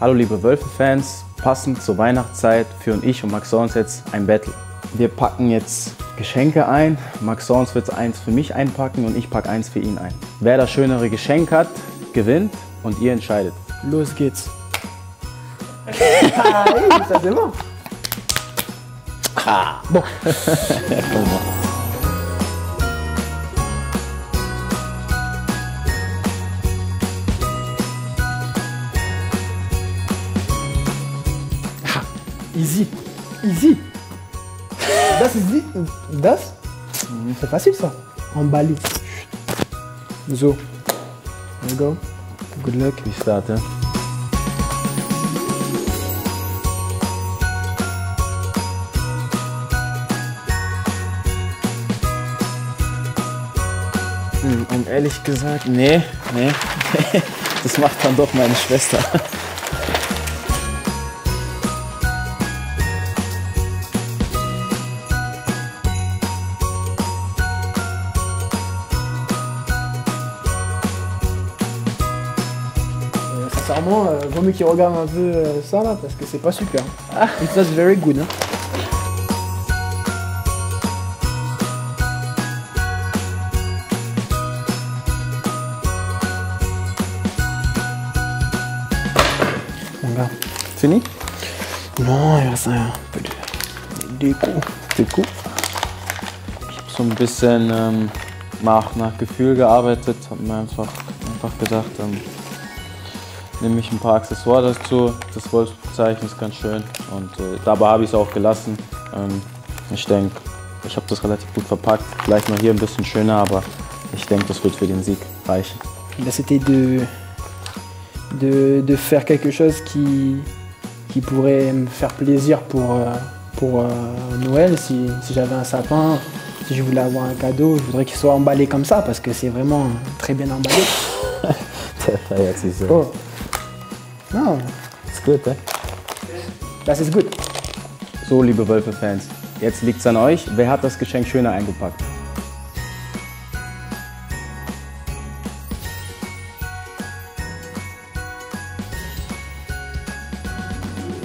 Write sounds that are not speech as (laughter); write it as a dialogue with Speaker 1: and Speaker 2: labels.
Speaker 1: Hallo liebe Wölfe-Fans, passend zur Weihnachtszeit führen ich und Max Sorns jetzt ein Battle. Wir packen jetzt Geschenke ein. Max Sorns wird eins für mich einpacken und ich packe eins für ihn ein. Wer das schönere Geschenk hat, gewinnt und ihr entscheidet.
Speaker 2: Los geht's. (laughs) ah, ça c'est bon.
Speaker 1: Ah. (laughs)
Speaker 2: Easy. Easy. Das ist die. Das? C'est facile ça. Emballer. So. There you go. Good luck.
Speaker 1: Ich starte. Hm, Und ehrlich gesagt, nee, nee. (laughs) Das macht dann doch meine Schwester.
Speaker 2: Sincèrement, euh, vaut mieux qu'il regarde un peu euh, ça là parce que c'est pas super. It was very good. Hein. Mon gars.
Speaker 1: Fini?
Speaker 2: Non, il reste un peu de.
Speaker 1: Ich habe so ein bisschen ähm, nach, nach Gefühl gearbeitet, habe mir einfach, einfach gedacht, ähm, nehme ich ein paar Accessoires dazu. Das Wolfszeichen ist ganz schön und äh, dabei habe ich es auch gelassen. Ähm, ich denke, ich habe das relativ gut verpackt. Vielleicht noch hier ein bisschen schöner, aber ich denke, das wird für den Sieg reichen.
Speaker 2: C'était de, de, de faire quelque chose qui, qui pourrait me faire plaisir pour, euh, pour euh, Noël. Si, si j'avais un sapin, si je voulais avoir un cadeau, je voudrais qu'il soit emballé comme ça parce que c'est vraiment très bien emballé. (laughs) Oh. Non,
Speaker 1: Ist gut, ne?
Speaker 2: das ist gut.
Speaker 1: So, liebe Wölfe-Fans, jetzt liegt es an euch. Wer hat das Geschenk schöner eingepackt?